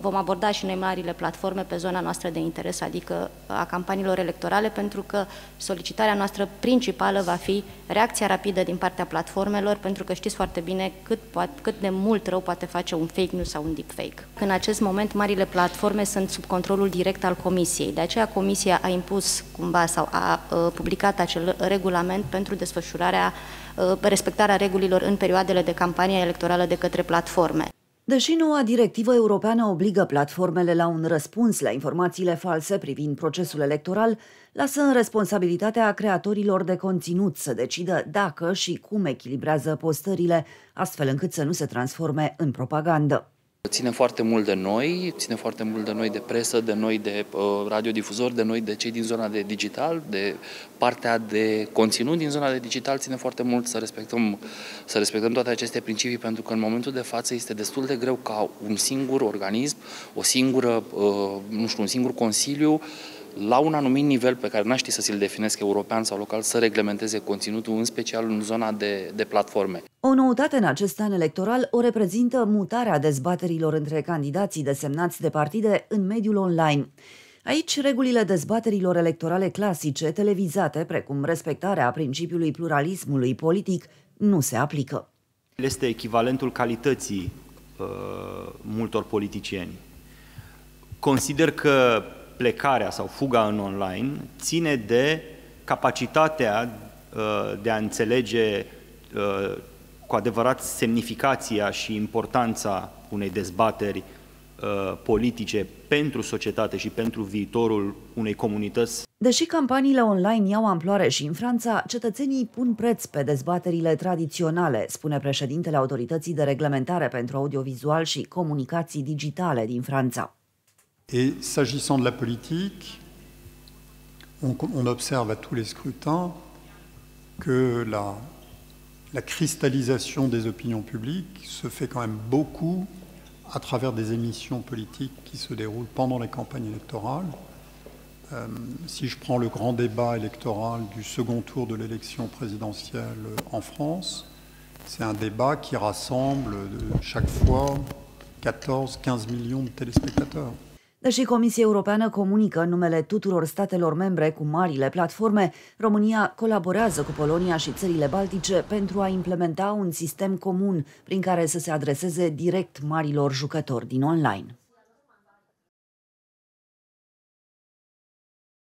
Vom aborda și noi marile platforme pe zona noastră de interes, adică a campaniilor electorale, pentru că solicitarea noastră principală va fi reacția rapidă din partea platformelor, pentru că știți foarte bine cât, poate, cât de mult rău poate face un fake news sau un deepfake. În acest moment, marile platforme sunt sub controlul direct al Comisiei. De aceea, Comisia a impus cumva sau a, a publicat acel regulament pentru desfășurarea, a, respectarea regulilor în perioadele de campanie electorală de către platforme. Deși noua directivă europeană obligă platformele la un răspuns la informațiile false privind procesul electoral, lasă în responsabilitatea creatorilor de conținut să decidă dacă și cum echilibrează postările, astfel încât să nu se transforme în propagandă. Ține foarte mult de noi, ține foarte mult de noi de presă, de noi de uh, radiodifuzori, de noi de cei din zona de digital, de partea de conținut din zona de digital, ține foarte mult să respectăm, să respectăm toate aceste principii, pentru că în momentul de față este destul de greu ca un singur organism, o singură, uh, nu știu, un singur consiliu la un anumit nivel pe care n-aș ști să ți-l definesc european sau local, să reglementeze conținutul, în special în zona de, de platforme. O noutate în acest an electoral o reprezintă mutarea dezbaterilor între candidații desemnați de partide în mediul online. Aici, regulile dezbaterilor electorale clasice, televizate, precum respectarea principiului pluralismului politic, nu se aplică. Este echivalentul calității uh, multor politicieni. Consider că plecarea sau fuga în online ține de capacitatea uh, de a înțelege uh, cu adevărat semnificația și importanța unei dezbateri uh, politice pentru societate și pentru viitorul unei comunități. Deși campaniile online iau amploare și în Franța, cetățenii pun preț pe dezbaterile tradiționale, spune președintele Autorității de Reglementare pentru Audiovizual și Comunicații Digitale din Franța. Et s'agissant de la politique, on, observe à tous les scrutins que la, cristallisation des opinions publiques se fait quand même beaucoup à travers des émissions politiques qui se déroulent pendant les campagnes électorales. Euh, si je prends le grand débat électoral du second tour de l'élection présidentielle en France, c'est un débat qui rassemble de chaque fois 14-15 millions de téléspectateurs. Deși Comisia Europeană comunică în numele tuturor statelor membre cu marile platforme, România colaborează cu Polonia și țările Baltice pentru a implementa un sistem comun prin care să se adreseze direct marilor jucători din online.